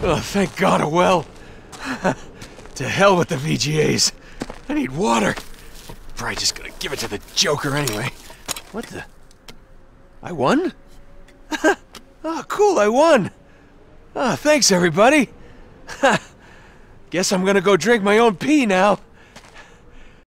Oh, thank God, a well. to hell with the VGAs. I need water. Probably just gonna give it to the Joker anyway. What the? I won? oh, cool, I won. Oh, thanks, everybody. Guess I'm gonna go drink my own pee now.